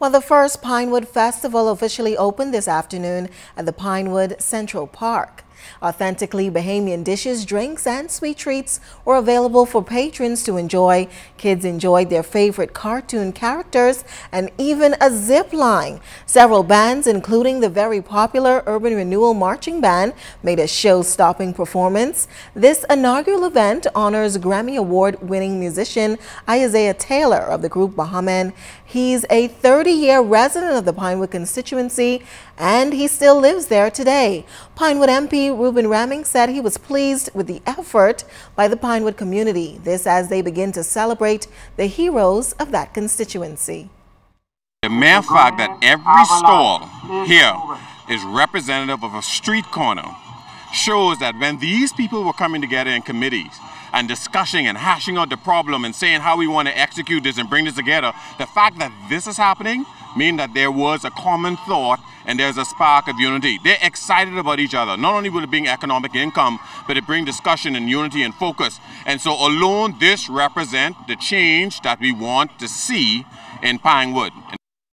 Well, the first Pinewood Festival officially opened this afternoon at the Pinewood Central Park. Authentically Bahamian dishes, drinks, and sweet treats were available for patrons to enjoy. Kids enjoyed their favorite cartoon characters and even a zip line. Several bands, including the very popular Urban Renewal Marching Band, made a show-stopping performance. This inaugural event honors Grammy Award-winning musician Isaiah Taylor of the group Baha Men. He's a 30-year resident of the Pinewood constituency, and he still lives there today. Pinewood MP Reuben Rahming said he was pleased with the effort by the Pinewood community. This as they begin to celebrate the heroes of that constituency. The mere fact that every stall here is representative of a street corner shows that when these people were coming together in committees and discussing and hashing out the problem and saying how we want to execute this and bring this together, the fact that this is happening means that there was a common thought and there's a spark of unity. They're excited about each other. Not only will it bring economic income, but it bring discussion and unity and focus. And so alone, this represents the change that we want to see in Pinewood.